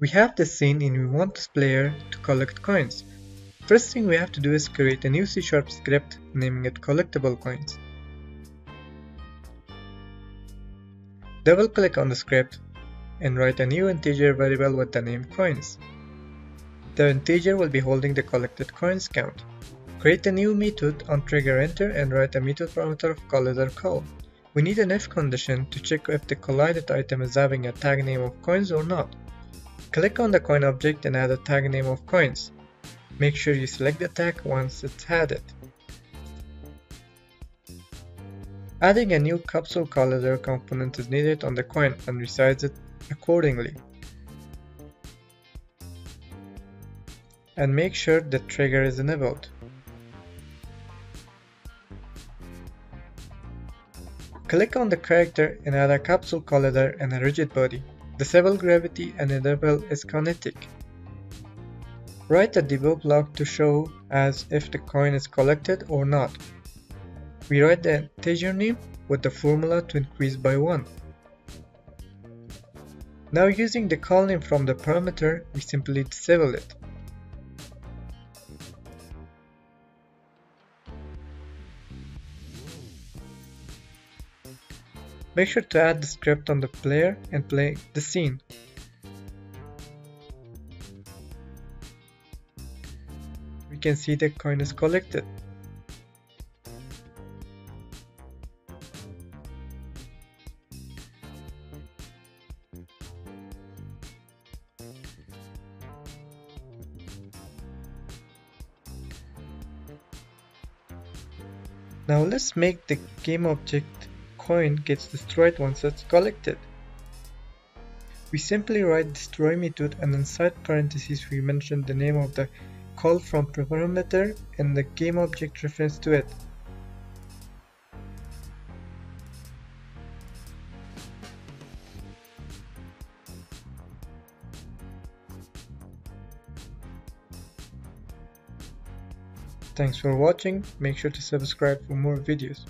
We have this scene and we want this player to collect coins. First thing we have to do is create a new C Sharp script naming it collectible coins. Double click on the script and write a new integer variable with the name coins. The integer will be holding the collected coins count. Create a new method on trigger enter and write a method parameter of collider call. We need an if condition to check if the collided item is having a tag name of coins or not. Click on the coin object and add a tag name of coins. Make sure you select the tag once it's added. Adding a new capsule collider component is needed on the coin and resize it accordingly. And make sure the trigger is enabled. Click on the character and add a capsule collider and a rigid body. Disable gravity and enable is kinetic. Write a debug log to show as if the coin is collected or not. We write the integer name with the formula to increase by 1. Now using the call name from the parameter, we simply disable it. Make sure to add the script on the player and play the scene. We can see the coin is collected. Now let's make the game object coin gets destroyed once it's collected. We simply write destroy method and inside parentheses we mention the name of the call from parameter and the game object reference to it. Thanks for watching, make sure to subscribe for more videos.